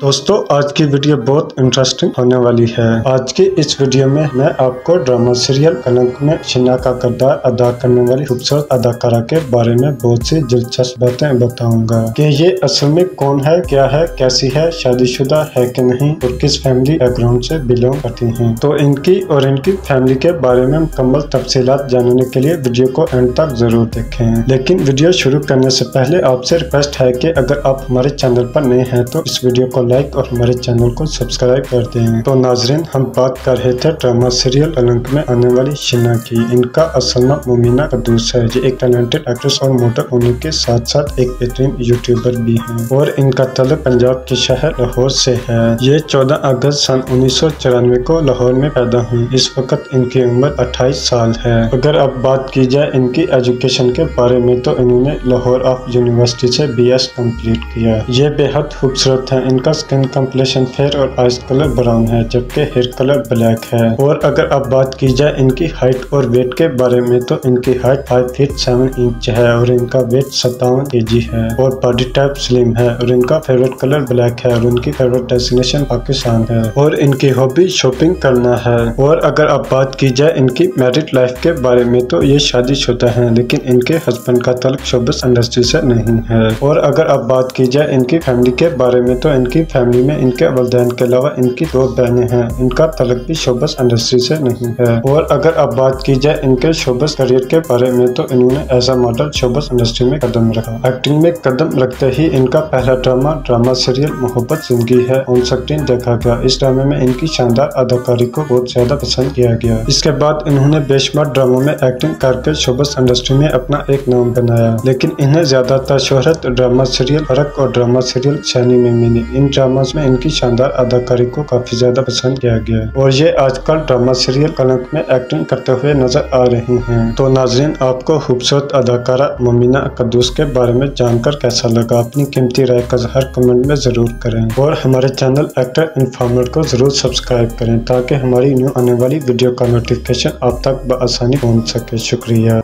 दोस्तों, आज की वीडियो बहुत इंटरेस्टिंग होने वाली है। आज की इस वीडियो में मैं आपको ड्रामा सीरियल कलंक में शिना का किरदार अदा करने वाली खूबसूरत अदाकारा के बारे में बहुत सी दिलचस्प बातें बताऊँगा कि ये असल में कौन है, क्या है, कैसी है, शादीशुदा है कि नहीं और किस फैमिली बैकग्राउंड से बिलोंग करती है। तो इनकी और इनकी फैमिली के बारे में मुकम्मल तफसीलात जानने के लिए वीडियो को एंड तक ज़रूर देखे। लेकिन वीडियो शुरू करने से पहले आपसे रिक्वेस्ट है की अगर आप हमारे चैनल पर नए हैं तो इस वीडियो को लाइक और हमारे चैनल को सब्सक्राइब कर दें। तो नाजरीन, हम बात कर रहे थे ड्रामा सीरियल अलंक में आने वाली शिना की। इनका असल नाम मुमीना कदूस है, जो एक टैलेंटेड एक्ट्रेस और मॉडल होने के साथ साथ एक बेहतरीन यूट्यूबर भी है और इनका तल पंजाब के शहर लाहौर से है। ये चौदह अगस्त सन उन्नीस सौ चौरानवे को लाहौर में पैदा हुई। इस वक्त इनकी उम्र अट्ठाईस साल है। अगर अब बात की जाए इनकी एजुकेशन के बारे में तो इन्होंने लाहौर ऑफ़ यूनिवर्सिटी से बी एस किया। ये बेहद खूबसूरत है। इनका स्किन कम्प्लेशन फेयर और आइस कलर ब्राउन है, जबकि हेयर कलर ब्लैक है। और अगर अब बात की जाए इनकी हाइट और वेट के बारे में तो इनकी height five feet seven inch है और इनका वेट सत्तावन के जी है। और बॉडी टाइप स्लिम है और इनका फेवरेट कलर ब्लैक है और इनकी फेवरेट डेस्टिनेशन पाकिस्तान है। और इनकी हॉबी शॉपिंग करना है। और अगर अब बात की जाए इनकी मैरिड लाइफ के बारे में तो ये शादी शुदा है, लेकिन इनके हस्बैंड का तलक शोबस इंडस्ट्री से नहीं है। और अगर अब बात की जाए इनकी फैमिली के बारे में तो इनकी फैमिली में इनके वलदैन के अलावा इनकी दो बहनें हैं। इनका तलक भी शोबस इंडस्ट्री से नहीं है। और अगर अब बात की जाए इनके शोबस करियर के बारे में तो इन्होंने एज मॉडल शोबस इंडस्ट्री में कदम रखा। एक्टिंग में कदम रखते ही इनका पहला ड्रामा ड्रामा सीरियल मोहब्बत ज़िंदगी है ऑन स्क्रीन देखा गया। इस ड्रामे में इनकी शानदार अदाकारी को बहुत ज़्यादा पसंद किया गया। इसके बाद इन्होंने बेशुमार ड्रामों में एक्टिंग करके शोबस इंडस्ट्री में अपना एक नाम बनाया। लेकिन इन्हें ज़्यादातर शोहरत ड्रामा सीरियल फ़र्क और ड्रामा सीरियल शैनी में मिली। इन ड्रामाज में इनकी शानदार अदाकारी को काफ़ी ज़्यादा पसंद किया गया और ये आजकल ड्रामा सीरियल कलंक में एक्टिंग करते हुए नज़र आ रही हैं। तो नाजरीन, आपको खूबसूरत अदाकारा ममीना कद्दूस के बारे में जानकर कैसा लगा? अपनी कीमती राय का हर कमेंट में ज़रूर करें। और हमारे चैनल एक्टर इन्फॉर्मर को ज़रूर सब्सक्राइब करें, ताकि हमारी न्यू आने वाली वीडियो का नोटिफिकेशन आप तक बसानी पहुँच सके। शुक्रिया।